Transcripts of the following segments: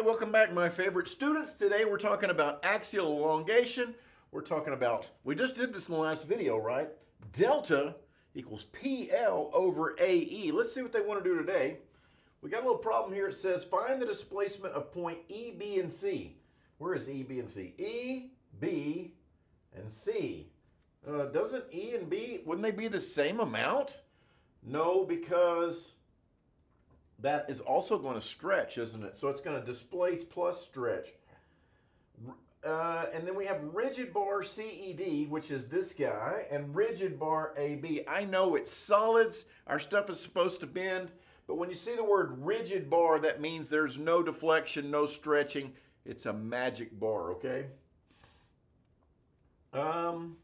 Hey, welcome back, my favorite students. Today we're talking about axial elongation. We're talking about, we just did this in the last video, right? Delta equals PL over AE. Let's see what they want to do today. We got a little problem here. It says find the displacement of point E, B, and C. Where is E, B, and C? E, B, and C. Uh, doesn't E and B, wouldn't they be the same amount? No, because that is also going to stretch, isn't it? So it's going to displace plus stretch. Uh, and then we have rigid bar CED, which is this guy, and rigid bar AB. I know it's solids. Our stuff is supposed to bend. But when you see the word rigid bar, that means there's no deflection, no stretching. It's a magic bar, okay? Um,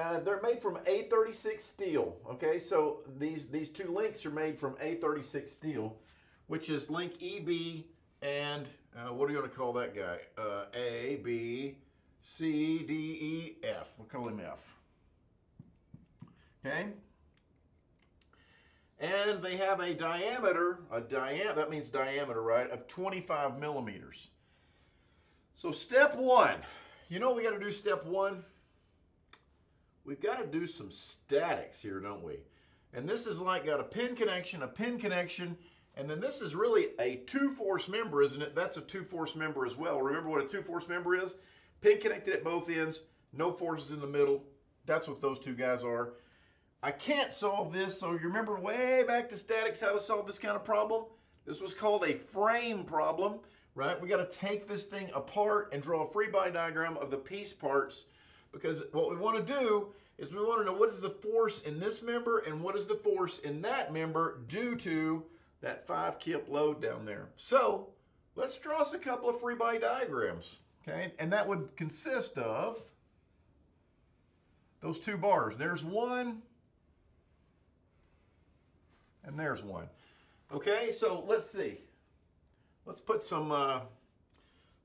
uh, they're made from A36 steel. Okay, so these these two links are made from A36 steel, which is link EB and uh, what are you going to call that guy? Uh, A, B, C, D, E, F. We'll call him F. Okay. And they have a diameter, a diam that means diameter, right, of 25 millimeters. So step one, you know what we got to do step one? We've got to do some statics here, don't we? And this is like got a pin connection, a pin connection, and then this is really a two-force member, isn't it? That's a two-force member as well. Remember what a two-force member is? Pin connected at both ends, no forces in the middle. That's what those two guys are. I can't solve this, so you remember way back to statics how to solve this kind of problem? This was called a frame problem, right? We got to take this thing apart and draw a free body diagram of the piece parts because what we want to do is we want to know what is the force in this member and what is the force in that member due to that 5 kip load down there. So let's draw us a couple of free body diagrams. Okay, and that would consist of those two bars. There's one, and there's one. Okay, so let's see. Let's put some uh,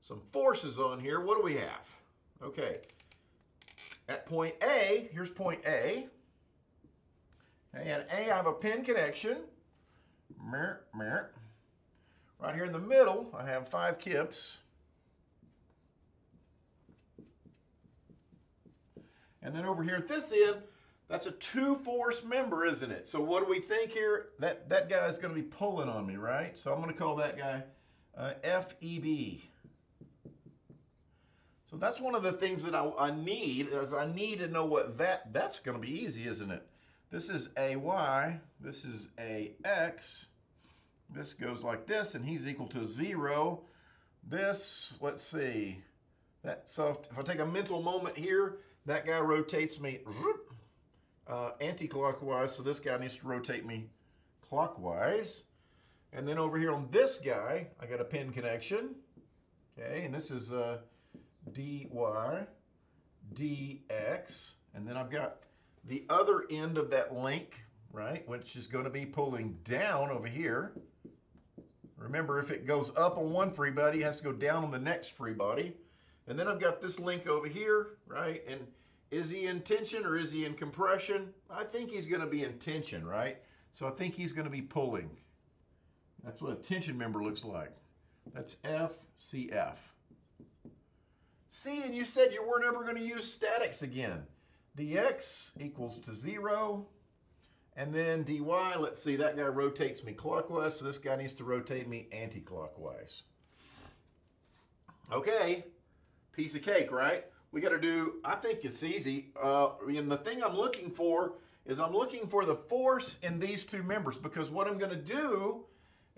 some forces on here. What do we have? Okay, at point A, here's point A. Okay, at A, I have a pin connection. Right here in the middle, I have five kips. And then over here at this end, that's a two-force member, isn't it? So what do we think here? That, that guy is going to be pulling on me, right? So I'm going to call that guy uh, FEB. That's one of the things that I, I need is I need to know what that, that's going to be easy, isn't it? This is a y, this is a x, this goes like this, and he's equal to zero. This, let's see, that, so if I take a mental moment here, that guy rotates me uh, anti-clockwise, so this guy needs to rotate me clockwise. And then over here on this guy, I got a pin connection. Okay, and this is uh, dy dx, and then I've got the other end of that link, right, which is going to be pulling down over here. Remember, if it goes up on one free body, it has to go down on the next free body. And then I've got this link over here, right? And is he in tension or is he in compression? I think he's going to be in tension, right? So I think he's going to be pulling. That's what a tension member looks like. That's FCF. See, and you said you weren't ever going to use statics again. dx equals to 0. And then dy, let's see, that guy rotates me clockwise, so this guy needs to rotate me anti-clockwise. Okay, piece of cake, right? We got to do, I think it's easy. Uh, and the thing I'm looking for is I'm looking for the force in these two members because what I'm going to do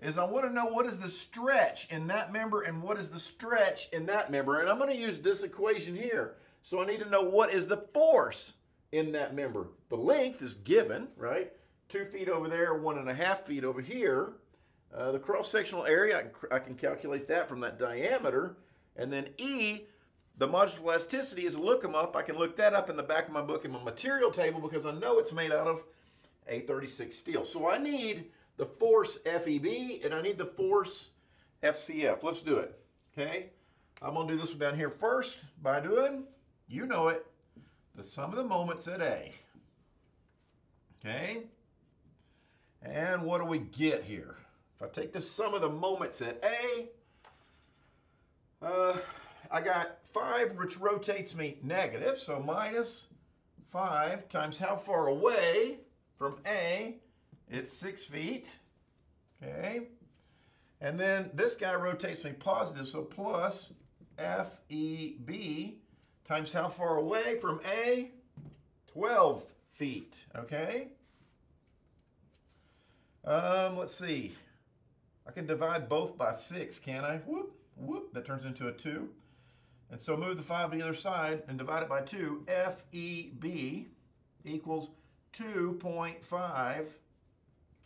is I want to know what is the stretch in that member and what is the stretch in that member. And I'm going to use this equation here. So I need to know what is the force in that member. The length is given, right? Two feet over there, one and a half feet over here. Uh, the cross-sectional area, I can, I can calculate that from that diameter. And then E, the modulus elasticity is look them up. I can look that up in the back of my book in my material table because I know it's made out of A36 steel. So I need the force FEB, and I need the force FCF. Let's do it, okay? I'm gonna do this one down here first by doing, you know it, the sum of the moments at A. Okay? And what do we get here? If I take the sum of the moments at A, Uh, I got 5, which rotates me negative, so minus 5 times how far away from A? It's 6 feet. Okay. And then this guy rotates me positive, so plus FEB times how far away from A? 12 feet. Okay. Um, let's see. I can divide both by 6, can I? Whoop, whoop. That turns into a 2. And so move the 5 to the other side and divide it by 2. FEB equals 2.5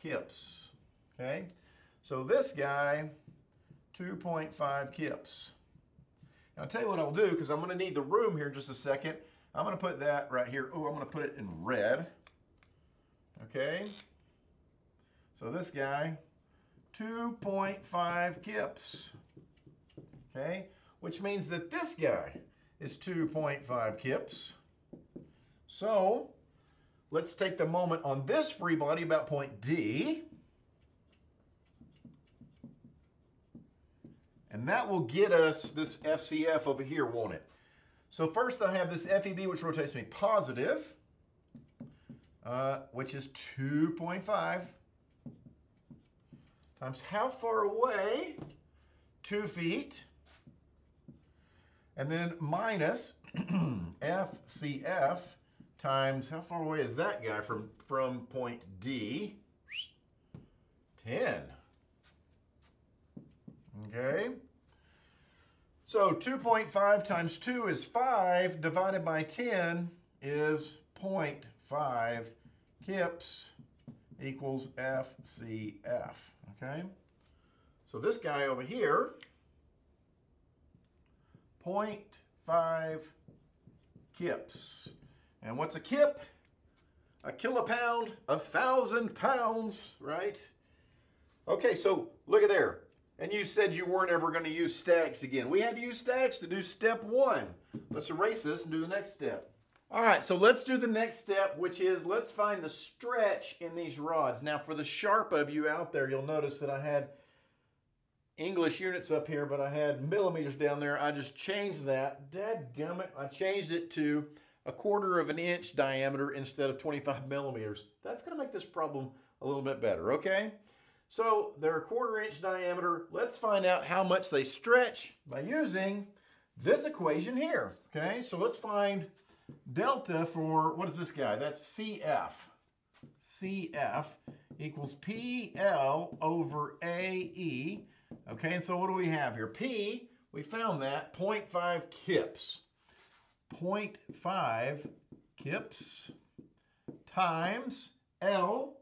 kips. Okay? So this guy, 2.5 kips. I'll tell you what I'll do, because I'm going to need the room here in just a second. I'm going to put that right here. Oh, I'm going to put it in red. Okay? So this guy, 2.5 kips. Okay? which means that this guy is 2.5 kips. So let's take the moment on this free body about point D. And that will get us this FCF over here, won't it? So first I have this FEB, which rotates me positive, uh, which is 2.5 times how far away? Two feet and then minus FCF times, how far away is that guy from, from point D? 10. Okay. So 2.5 times 2 is 5, divided by 10 is 0.5 kips equals FCF. Okay. So this guy over here 0.5 kips. And what's a kip? A kilopound, a thousand pounds, right? Okay, so look at there. And you said you weren't ever going to use statics again. We had to use statics to do step one. Let's erase this and do the next step. All right, so let's do the next step, which is let's find the stretch in these rods. Now, for the sharp of you out there, you'll notice that I had English units up here, but I had millimeters down there. I just changed that. Dadgummit, I changed it to a quarter of an inch diameter instead of 25 millimeters. That's going to make this problem a little bit better, okay? So they're a quarter inch diameter. Let's find out how much they stretch by using this equation here, okay? So let's find delta for, what is this guy? That's CF. CF equals PL over AE Okay, and so what do we have here? P, we found that, 0.5 kips. 0.5 kips times L,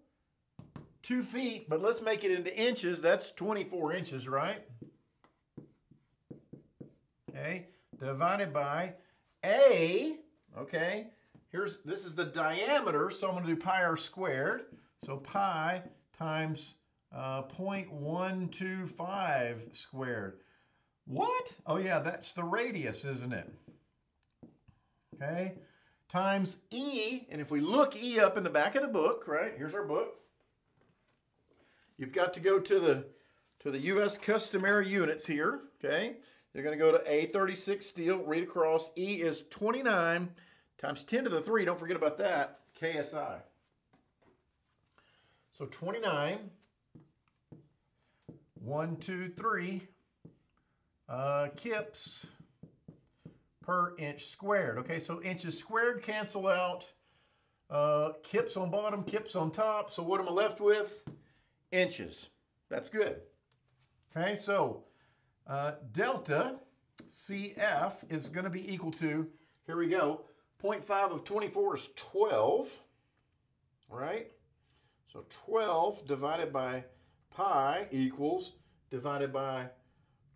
2 feet, but let's make it into inches. That's 24 inches, right? Okay, divided by A, okay, here's, this is the diameter, so I'm to do pi r squared. So pi times uh, 0.125 squared. What? Oh yeah, that's the radius, isn't it? Okay, times E, and if we look E up in the back of the book, right, here's our book. You've got to go to the, to the U.S. customary units here, okay? You're going to go to A36 steel, read across. E is 29 times 10 to the 3, don't forget about that, KSI. So 29 one, two, three uh, kips per inch squared. Okay, so inches squared cancel out. Uh, kips on bottom, kips on top. So what am I left with? Inches. That's good. Okay, so uh, delta CF is going to be equal to, here we go, 0.5 of 24 is 12, right? So 12 divided by pi equals divided by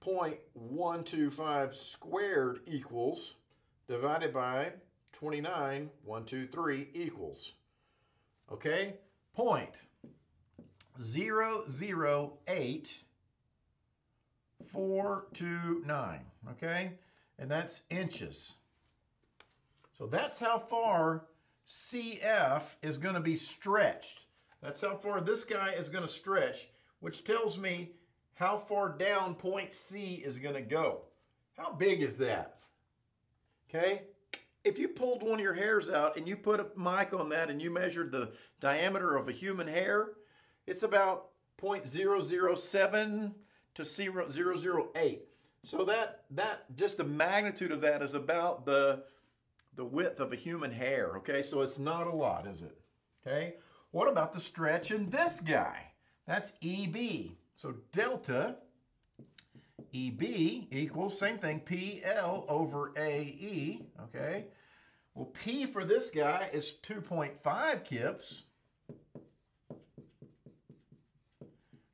0.125 squared equals divided by 29, 1, 2, 3 equals. Okay? Point zero zero eight four two nine. Okay? And that's inches. So that's how far CF is going to be stretched. That's how far this guy is going to stretch which tells me how far down point C is going to go. How big is that? Okay, if you pulled one of your hairs out and you put a mic on that and you measured the diameter of a human hair, it's about 0.007 to 0.008. So that, that, just the magnitude of that is about the, the width of a human hair, okay? So it's not a lot, is it? Okay? What about the stretch in this guy? That's EB. So delta EB equals, same thing, PL over AE, okay? Well, P for this guy is 2.5 kips.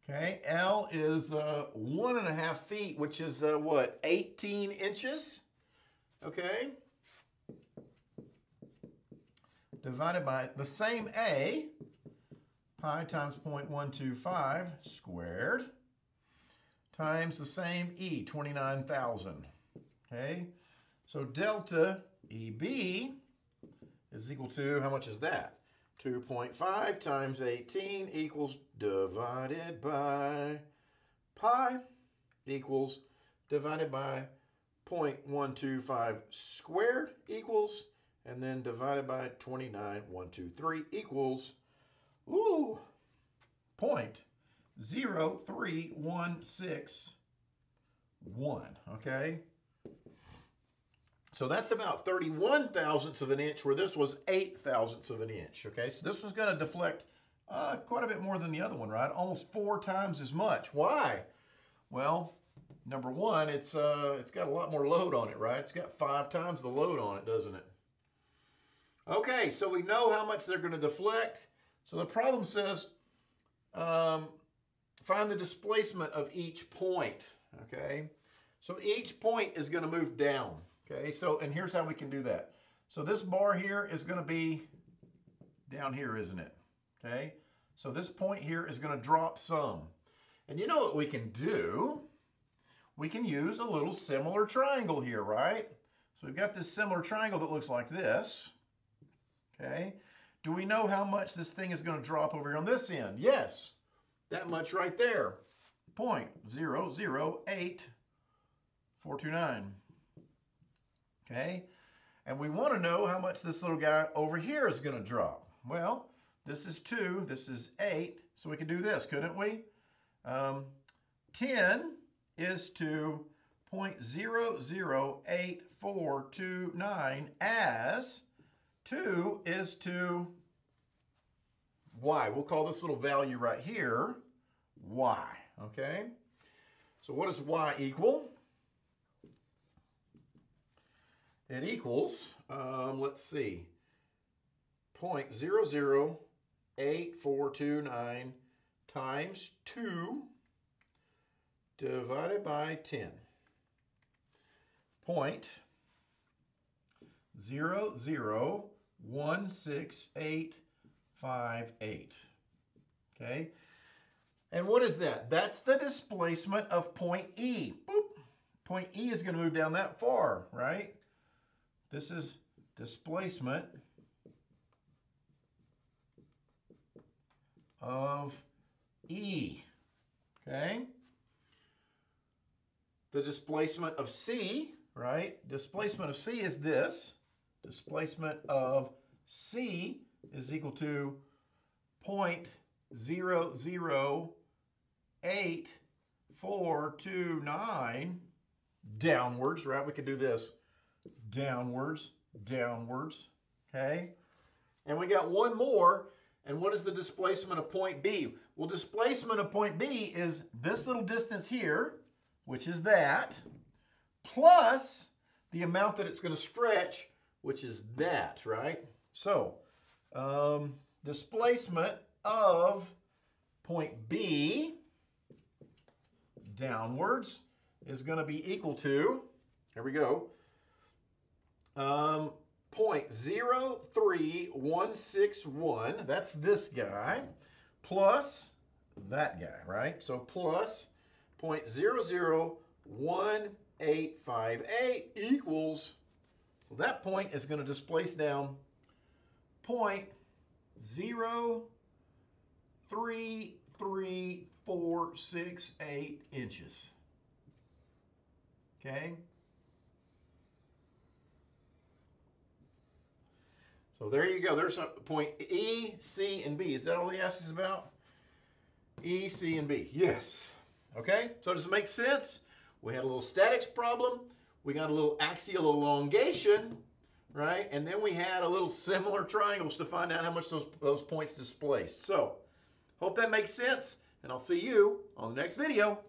Okay, L is uh, one and a half feet, which is uh, what, 18 inches? Okay. Divided by the same A, pi times 0.125 squared, times the same E, 29,000. Okay, so delta EB is equal to, how much is that? 2.5 times 18 equals divided by pi equals divided by 0.125 squared equals, and then divided by 29,123 equals, ooh, point zero three one six one. okay? So that's about 31 thousandths of an inch where this was 8 thousandths of an inch, okay? So this was going to deflect uh, quite a bit more than the other one, right? Almost four times as much. Why? Well, number one, it's, uh, it's got a lot more load on it, right? It's got five times the load on it, doesn't it? Okay, so we know how much they're going to deflect. So the problem says um, find the displacement of each point, okay? So each point is going to move down. Okay, so, and here's how we can do that. So this bar here is going to be down here, isn't it? Okay, so this point here is going to drop some. And you know what we can do? We can use a little similar triangle here, right? So we've got this similar triangle that looks like this. Okay, do we know how much this thing is going to drop over here on this end? Yes, that much right there. Point zero zero eight four two nine okay? And we want to know how much this little guy over here is going to drop. Well, this is 2, this is 8, so we could do this, couldn't we? Um, 10 is to 0.008429 as 2 is to y. We'll call this little value right here y, okay? So what does y equal? It equals, um, let's see, 0.008429 times 2 divided by 10. Point zero zero one six eight five eight. Okay? And what is that? That's the displacement of point E. Boop. Point E is going to move down that far, right? This is displacement of E, okay? The displacement of C, right? Displacement of C is this. Displacement of C is equal to 0.00849 downwards, right? We could do this downwards, downwards, okay? And we got one more, and what is the displacement of point B? Well, displacement of point B is this little distance here, which is that, plus the amount that it's going to stretch, which is that, right? So, um, displacement of point B downwards is going to be equal to, here we go, um, 0.03161, that's this guy, plus that guy, right? So plus 0.001858 equals, well, that point is going to displace down Point zero three three four six eight inches. Okay? So there you go. There's a point E, C, and B. Is that all the asks us about? E, C, and B. Yes. Okay? So does it make sense? We had a little statics problem. We got a little axial elongation, right? And then we had a little similar triangles to find out how much those, those points displaced. So, hope that makes sense, and I'll see you on the next video.